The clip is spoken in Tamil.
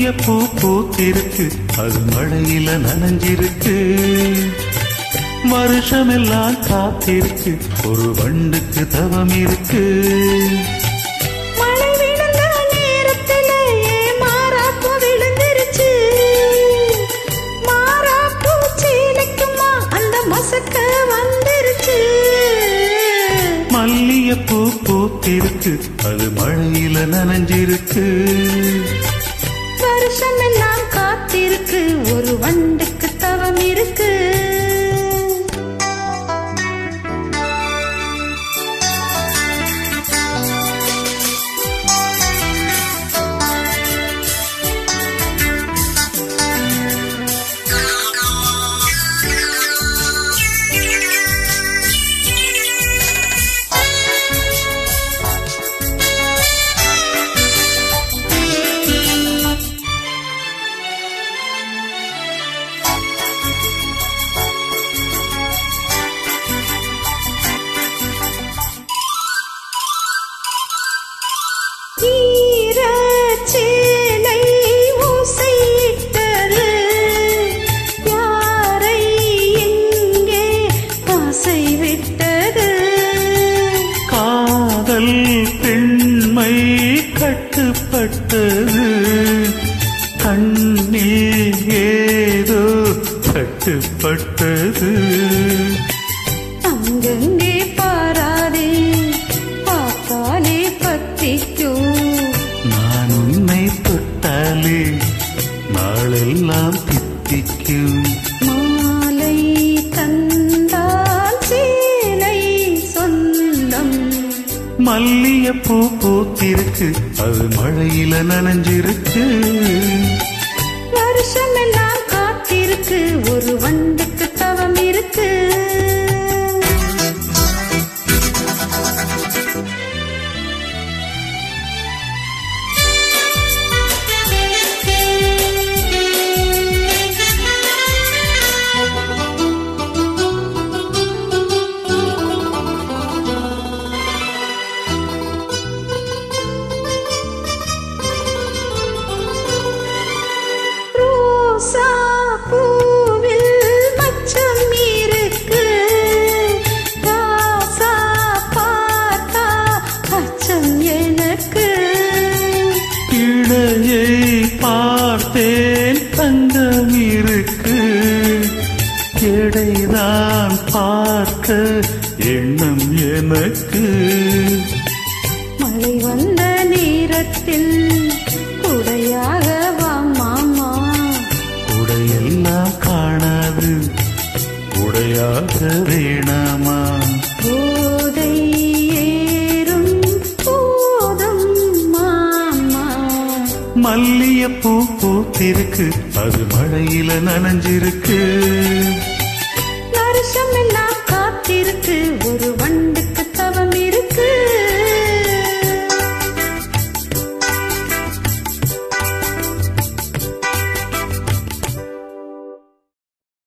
மல்லிகைப்பூ பூத்திருக்கு. அது மழையில நனைஞ்சிருக்கு. வருஷமெல்லாம் காத்திருக்கு. ஒரு வண்டுக்கு தவம் இருக்கு. வந்துருச்சு. மல்லிகைப்பூ பூத்திருக்கு. அது மழையில நனைஞ்சிருக்கு. வருஷமெல்லாம் காத்திருக்கு. ஒரு வண்டுக்கு தவம் இருக்கு. விட்டது காதல் பெண்மை கட்டுப்பட்டது. கண்ணில் ஏதோ கட்டுப்பட்டது. அங்கங்கே பாராதே பார்த்தாலே பத்திக்கும். நான் உன்னை தொட்டாலே நாளெல்லாம் மல்லிகைப்பூ பூத்திருக்கு. அது மழையில நனைஞ்சிருக்கு. வருஷமெல்லாம் காத்திருக்கு. ஒரு வந்து எடைதான் பார்க்க எண்ணம் எனக்கு. மழை வந்த நேரத்தில் உடையாக வா மாமா. உடையெல்லாம் காணாது. உடையாக வேணாமா? மல்லிகைப்பூ பூத்திருக்கு. அது மழையில நனைஞ்சிருக்கு.